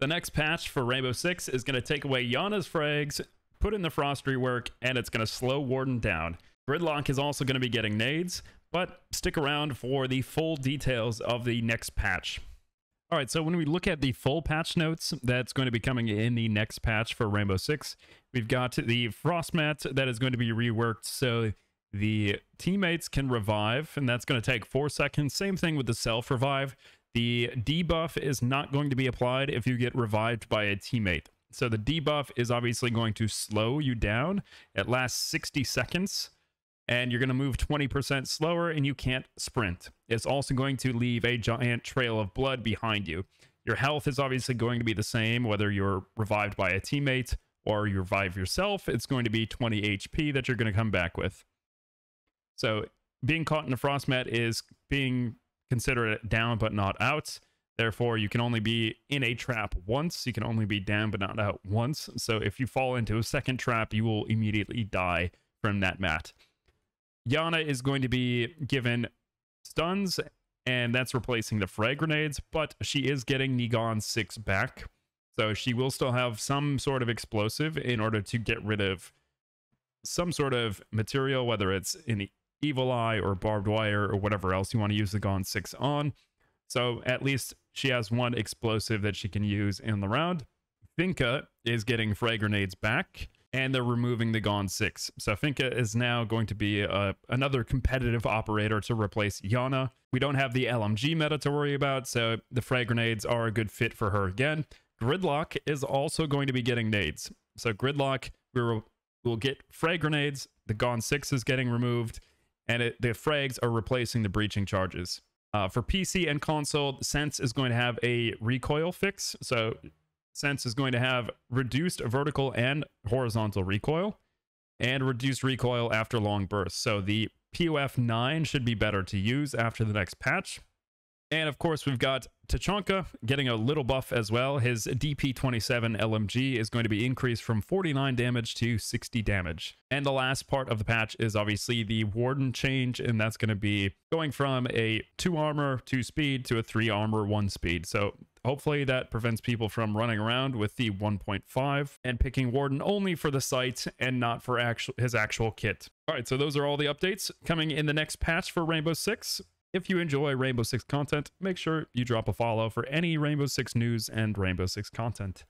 The next patch for Rainbow Six is going to take away Iana's frags, put in the frost rework, and it's going to slow Warden down. Gridlock is also going to be getting nades, but stick around for the full details of the next patch. All right, so when we look at the full patch notes that's going to be coming in the next patch for Rainbow Six, we've got the frost mat that is going to be reworked so the teammates can revive, and that's going to take four seconds. Same thing with the self revive. The debuff is not going to be applied if you get revived by a teammate. So the debuff is obviously going to slow you down. It lasts 60 seconds and you're going to move 20% slower and you can't sprint. It's also going to leave a giant trail of blood behind you. Your health is obviously going to be the same whether you're revived by a teammate or you revive yourself. It's going to be 20 HP that you're going to come back with. So being caught in a frost mat is being considered down but not out. Therefore, you can only be in a trap once. You can only be down but not out once. So if you fall into a second trap, you will immediately die from that mat. Iana is going to be given stuns, and that's replacing the frag grenades, but she is getting Negon 6 back. So she will still have some sort of explosive in order to get rid of some sort of material, whether it's an evil eye or barbed wire or whatever else you want to use the Gonne-6 on. So at least she has one explosive that she can use in the round. Finka is getting frag grenades back and they're removing the Gonne-6. So Finka is now going to be uh, another competitive operator to replace Iana. We don't have the LMG meta to worry about, so the frag grenades are a good fit for her again. Gridlock is also going to be getting nades. So Gridlock, we will get frag grenades, the Gonne-6 is getting removed, and it, the frags are replacing the breaching charges. Uh, for PC and console, Sens is going to have a recoil fix. So Sens is going to have reduced vertical and horizontal recoil and reduced recoil after long bursts. So the POF 9 should be better to use after the next patch. And of course, we've got Tachanka getting a little buff as well. His DP27 LMG is going to be increased from 49 damage to 60 damage. And the last part of the patch is obviously the Warden change, and that's going to be going from a 2 armor, 2 speed to a 3 armor, 1 speed. So hopefully that prevents people from running around with the 1.5 and picking Warden only for the sight and not for actual, his actual kit. All right, so those are all the updates coming in the next patch for Rainbow Six. If you enjoy Rainbow Six content, make sure you drop a follow for any Rainbow Six news and Rainbow Six content.